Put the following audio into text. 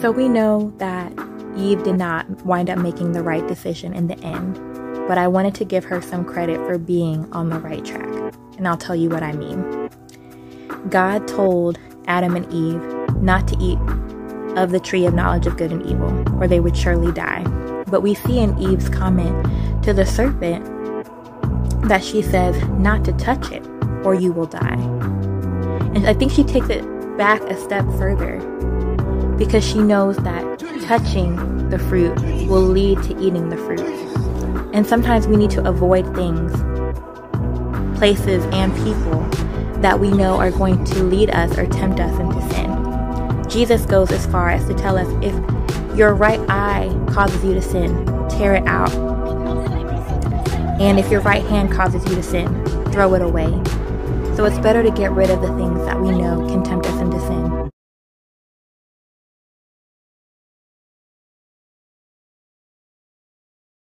So we know that Eve did not wind up making the right decision in the end, but I wanted to give her some credit for being on the right track. And I'll tell you what I mean. God told Adam and Eve not to eat of the tree of knowledge of good and evil, or they would surely die. But we see in Eve's comment to the serpent that she says not to touch it, or you will die. And I think she takes it back a step further because she knows that touching the fruit will lead to eating the fruit. And sometimes we need to avoid things, places, and people that we know are going to lead us or tempt us into sin. Jesus goes as far as to tell us if your right eye causes you to sin, tear it out. And if your right hand causes you to sin, throw it away. So it's better to get rid of the things that we know can tempt us.